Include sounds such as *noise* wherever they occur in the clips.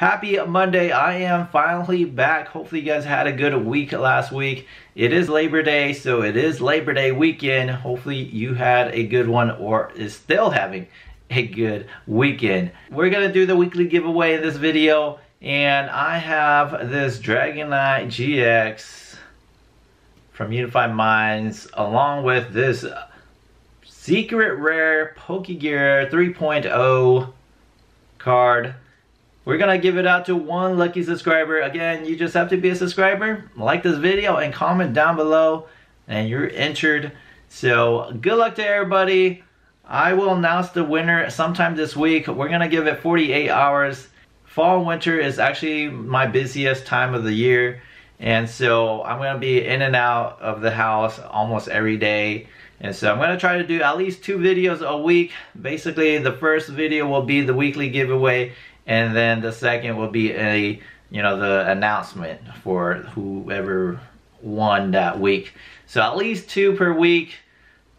Happy Monday. I am finally back. Hopefully you guys had a good week last week. It is Labor Day, so it is Labor Day weekend. Hopefully you had a good one or is still having a good weekend. We're going to do the weekly giveaway in this video and I have this Dragonite GX from Unified Minds along with this Secret Rare Pokegear 3.0 card. We're gonna give it out to one lucky subscriber. Again, you just have to be a subscriber, like this video, and comment down below, and you're entered. So good luck to everybody. I will announce the winner sometime this week. We're gonna give it 48 hours. Fall and winter is actually my busiest time of the year. And so I'm gonna be in and out of the house almost every day. And so I'm to try to do at least two videos a week. Basically, the first video will be the weekly giveaway, and then the second will be a, you know, the announcement for whoever won that week. So at least two per week,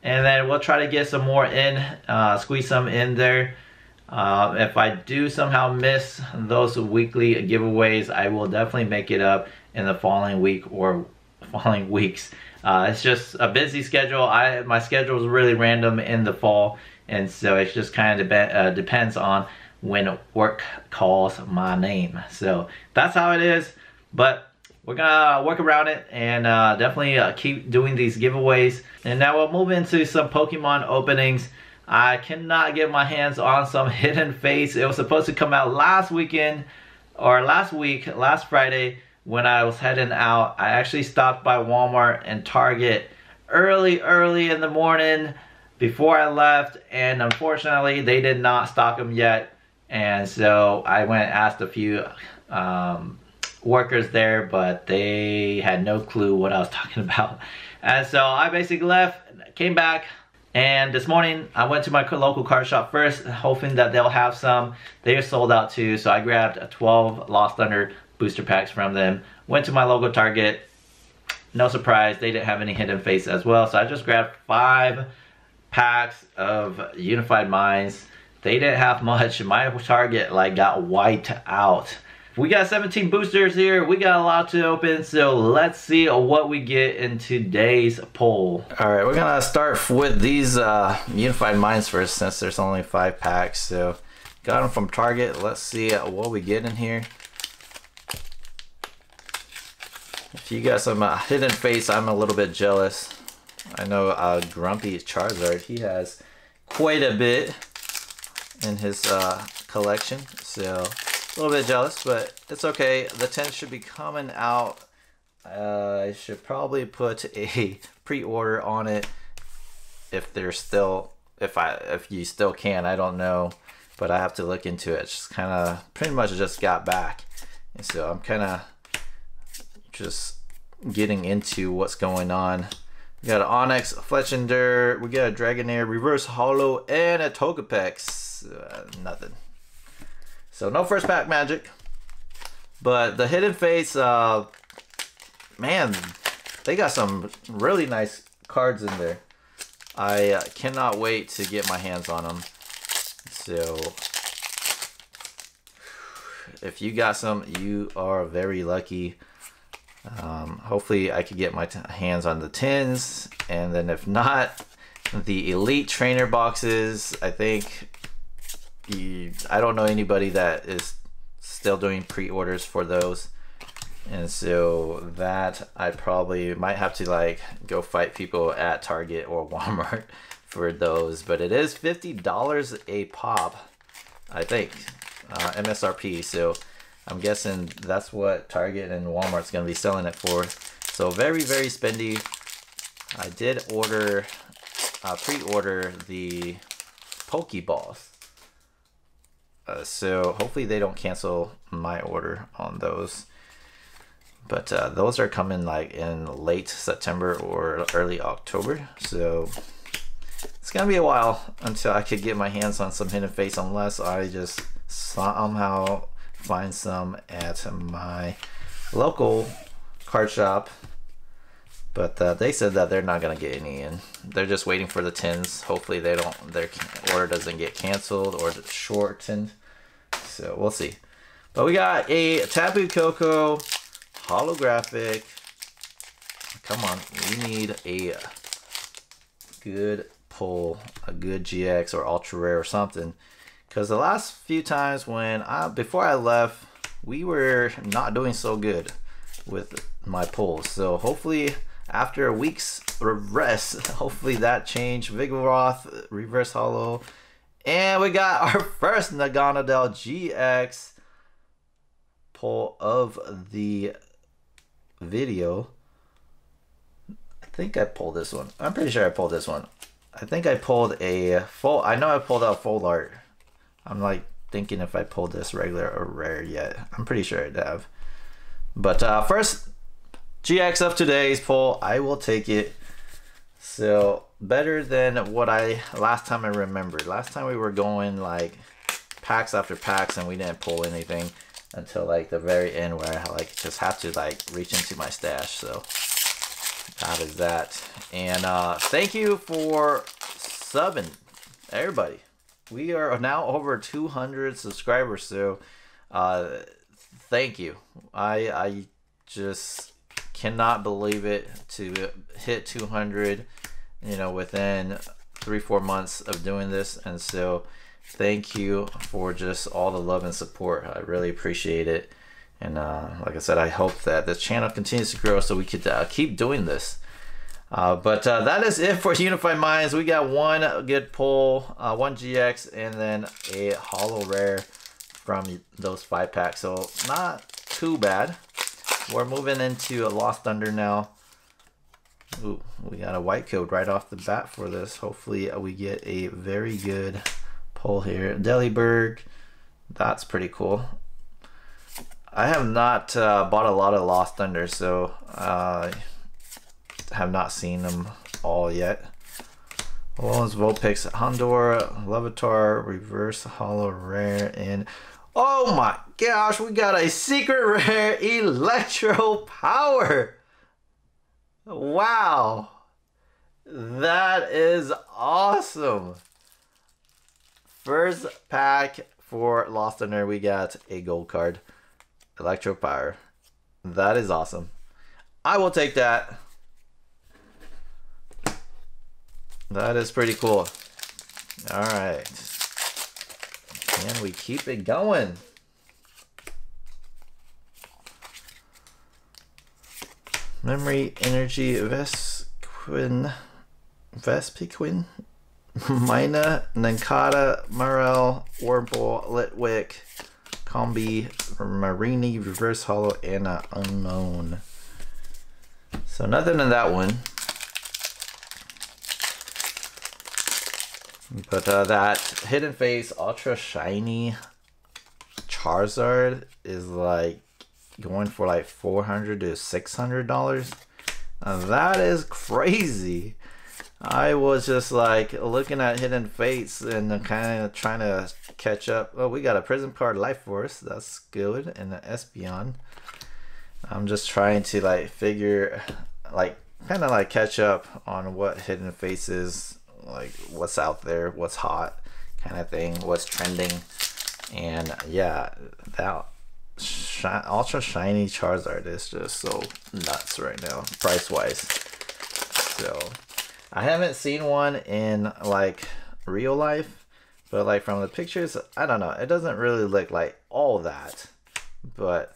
and then we'll try to get some more in, uh, squeeze some in there. Uh, if I do somehow miss those weekly giveaways, I will definitely make it up in the following week or *laughs* following weeks. Uh, it's just a busy schedule. I my schedule is really random in the fall, and so it just kind of uh, depends on when work calls my name. So that's how it is. But we're gonna work around it and uh, definitely uh, keep doing these giveaways. And now we'll move into some Pokemon openings. I cannot get my hands on some *laughs* Hidden Fates. It was supposed to come out last weekend or last week, last Friday when I was heading out. I actually stopped by Walmart and Target early, early in the morning before I left. And unfortunately, they did not stock them yet. And so I went and asked a few um, workers there, but they had no clue what I was *laughs* talking about. And so I basically left, came back, and this morning I went to my local card shop first, hoping that they'll have some. They are sold out too, so I grabbed a 12 Lost Thunder booster packs from them. Went to my local Target. No surprise, they didn't have any Hidden Fates as well. So I just grabbed five packs of Unified Minds. They didn't have much. *laughs* My Target like got wiped out. We got 17 boosters here. We got a lot to open, so let's see what we get in today's poll. All right, we're gonna start with these uh, Unified Minds first since there's only five packs. So got them from Target. Let's see what we get in here. If you got some uh, Hidden Fates, I'm a little bit jealous. I know uh, Grumpy Charizard, he has quite a bit in his uh, collection. So a little bit jealous, but it's okay. The 10 should be coming out. Uh, I should probably put a *laughs* pre-order on it if there's still, if I, if you still can, I don't know. But I have to look into it. Just kind of, pretty much just got back. And so I'm kind of just getting into what's going on. We got an Onix, Fletchinder, we got a Dragonair, Reverse Holo, and a Togepex. Uh, nothing. So no first pack magic. But the Hidden Fates, uh, man, they got some really nice cards in there. I uh, cannot wait to get my hands on them. So, if you got some, you are very lucky. Um, hopefully I could get my hands on the tins and then if not the elite trainer boxes I think you, I don't know anybody that is still doing pre-orders for those and so that I probably might have to like go fight people at Target or Walmart *laughs* for those but it is $50 a pop I think uh, MSRP so I'm guessing that's what Target and Walmart's going to be selling it for. So very, very spendy. I did order, uh, pre-order the Pokeballs. Uh, so hopefully they don't cancel my order on those. But uh, those are coming like in late September or early October. So it's to be a while until I could get my hands on some Hidden Fates unless I just somehow find some at my local card shop. But uh, they said that they're not gonna get any in. They're just waiting for the tins. Hopefully they don't their order doesn't get canceled or shortened. So we'll see. But we got a Tapu Koko holographic. Come on, we need a good pull, a good GX or ultra rare or something. Because the last few times when I, before I left, we were not doing so good with my pulls. So hopefully after a week's rest, *laughs* hopefully that changed. Vigoroth, reverse holo. And we got our *laughs* first Naganadel GX pull of the video. I think I pulled this one. I'm pretty sure I pulled this one. I think I pulled a full, I know I pulled out full art. I'm like thinking if I pulled this regular or rare yet. I'm pretty sure I'd have. But uh, first, GX of today's pull, I will take it. So better than what I last time I remembered. Last time we were going like packs after packs and we didn't pull anything until like the very end where I like just have to like reach into my stash. So that is that. And uh, thank you for subbing, everybody. We are now over 200 subscribers, so uh, thank you. I I just cannot believe it to hit 200, you know, within three four months of doing this, and so thank you for just all the love and support. I really appreciate it. And uh, like I said, I hope that this channel continues to grow so we could uh, keep doing this. Uh, but uh, that is it for *laughs* Unified Minds. We got one good pull, uh, one GX, and then a Holo Rare from those five packs. So not too bad. We're moving into a Lost Thunder now. Ooh, we got a white code right off the bat for this. Hopefully we get a very good pull here. Delibird, that's pretty cool. I have not uh, bought a lot of Lost Thunder, so uh, have not seen them all yet. Alolan's Vulpix, Houndour, Larvitar, Reverse Holo Rare, and oh my gosh, we got a secret rare *laughs* Electro Power. Wow. That is awesome. First pack for Lost Thunder, we got a gold card. Electro Power. That is awesome. I will take that. That is pretty cool. All right. And we keep it going. Memory Energy Vesquin Vespiquen *laughs* Mina, Nankata, Morel, Warble, Litwick, Combee, Marini, Reverse Holo, and uh, Unown. So nothing in that one. But uh, that Hidden Fates Ultra Shiny Charizard is like going for like 400 to $600. that is crazy. I was just like looking at Hidden Fates and kind of trying to catch up. Oh, we got a Prism card Life Force. That's good. And an Espeon. I'm just trying to like figure, like, kind of like catch up on what Hidden Fates is like what's out there, what's hot, kind of thing, what's trending, and yeah, that shi ultra shiny Charizard is just so nuts right now, price wise. So I haven't seen one in like real life, but like from the pictures, I don't know, it doesn't really look like all that, but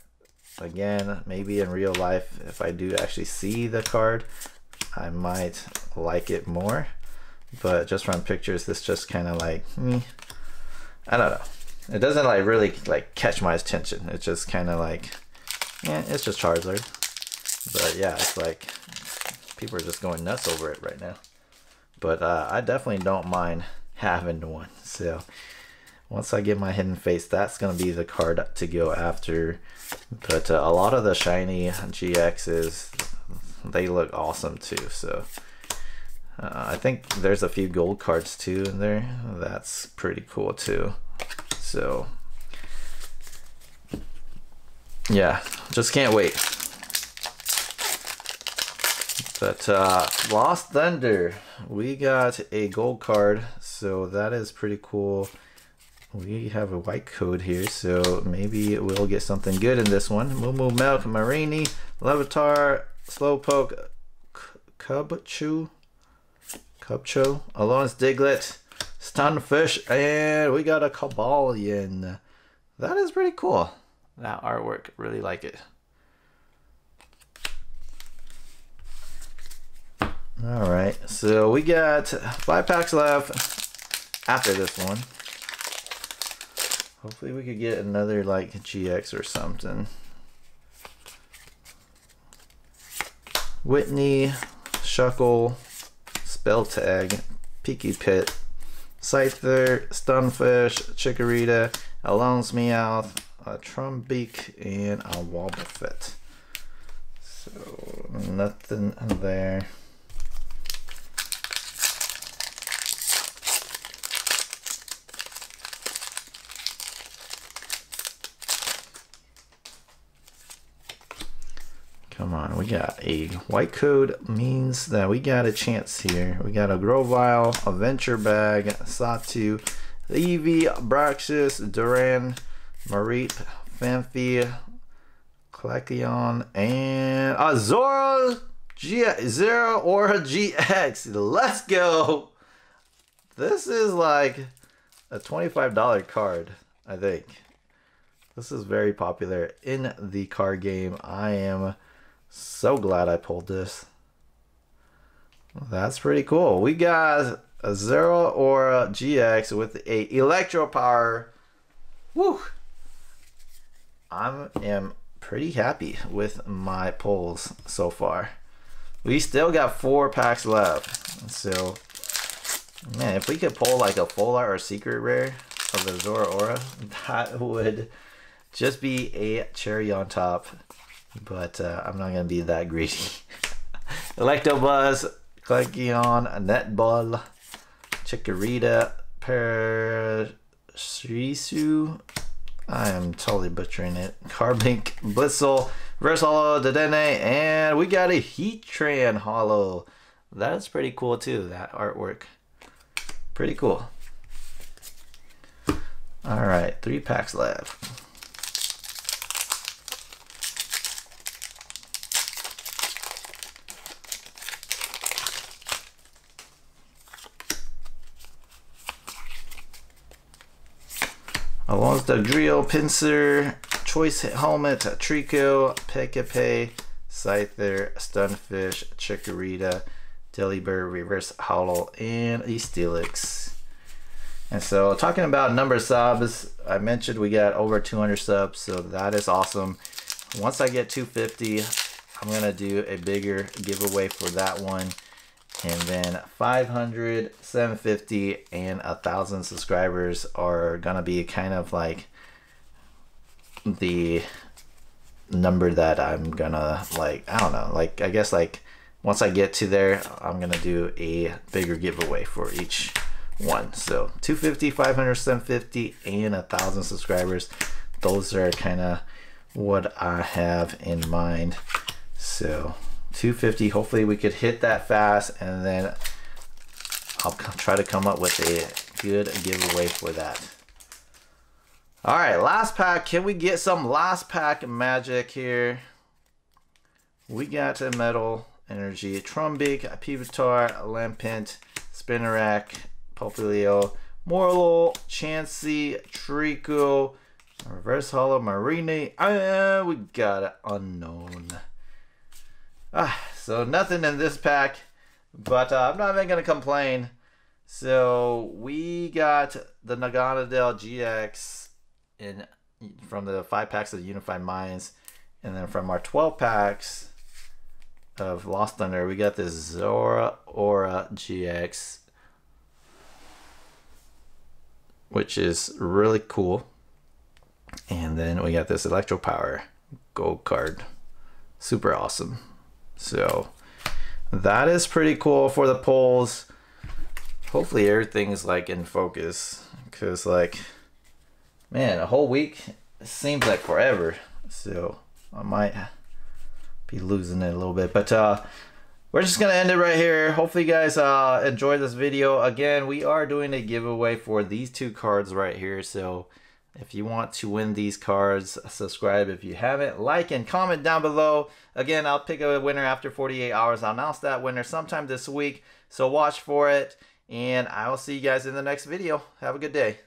again maybe in real life if I do actually see the card I might like it more but just from pictures, this just kind of like, hmm, I don't know. It doesn't like really like catch my attention. It's just kind of like, yeah, it's just Charizard. But yeah, it's like people are just going nuts over it right now. But uh, I definitely don't mind having one. So once I get my Hidden Fates, that's gonna be the card to go after. But uh, a lot of the shiny GXs, they look awesome too. So uh, I think there's a few gold cards too in there. That's pretty cool too. So yeah, just can't wait. But uh, Lost Thunder, we got a gold card, so that is pretty cool. we have a white code here, so maybe we'll get something good in this one. Moo Moo Milk, Marini, Larvitar, Slowpoke, Cubchoo, Cubchoo, Alolan Diglett, Stunfisk, and we got a Cobalion. That is pretty cool. That artwork, really like it. All right, so we got five packs left after this one. Hopefully we could get another like GX or something. Whitney, Shuckle, Spell Tag, Pikipek, Scyther, Stunfisk, Chikorita, Alon's Meowth, a Trumbeak, and a Wobbuffet. So nothing there. Come on, we got a white code means that we got a chance here. We got a Grovyle, a Venture Bag, Satu, Eevee, Braxis, Duran, Mareep, Phanpy, Klakion, and Azora G Zero or GX. Let's go. This is like a $25 card, I think. This is very popular in the card game. I am so glad I pulled this. That's pretty cool. We got a Zeraora GX with a Electro Power. Woo! I am pretty happy with my pulls so far. We still got four packs left. So, man, if we could pull like a full art or secret rare of the Zeraora, *laughs* that would just be a cherry on top but uh, I'm not gonna be that greedy. *laughs* Electabuzz, Clankion, Netball, Chikorita, Parashrisu. I am totally butchering it. Carbink, Blitzle, Reverse Holo, Dedenne, and we got a Heatran Holo. That's pretty cool too, that artwork. Pretty cool. Alright, three packs left. Alonzo Drill, Pinsir, Choice Helmet, Treecko, Pekape, Scyther, Stunfisk, Chikorita, Delibird, Reverse Holo, and a Steelix. And so talking about number subs, I mentioned we got over 200 subs, so that is awesome. Once I get 250, I'm gonna do a bigger giveaway for that one and then 500 750 and a thousand subscribers are gonna be kind of like the number that i'm gonna like i don't know like i guess like once i get to there i'm gonna do a bigger giveaway for each one. So 250 500 750 and a thousand subscribers those are kind of what i have in mind. So 250 hopefully we could hit that fast and then I'll try to come up with a good giveaway for that. All right last pack. Can we get some last pack magic here? We got a metal energy Trumbeak, Pupitar, Lampent, Spinarak, Popplio, Morlo, Chansey, Treecko, Reverse Holo, Marine, and ah, we got an Unown. Ah, so nothing in this pack, but uh, I'm not even going to complain. So we got the Naganadel GX in from the five packs of Unified Minds, and then from our 12 packs of Lost Thunder, we got this Zora Aura GX, which is really cool. And then we got this Electro Power gold card. Super awesome. So that is pretty cool for the polls. Hopefully everything's like in focus because like, man, a whole week seems like forever. So I might be losing it a little bit, but uh, we're just gonna end it right here. Hopefully you guys uh, enjoyed this video. Again, we are doing a giveaway for these two cards right here. So if you want to win these cards, subscribe if you haven't. Like and comment down below. Again, I'll pick a winner after 48 hours. I'll announce that winner sometime this week. So watch for it. And I will see you guys in the next video. Have a good day.